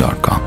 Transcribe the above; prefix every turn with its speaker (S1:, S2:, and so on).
S1: gmail.com.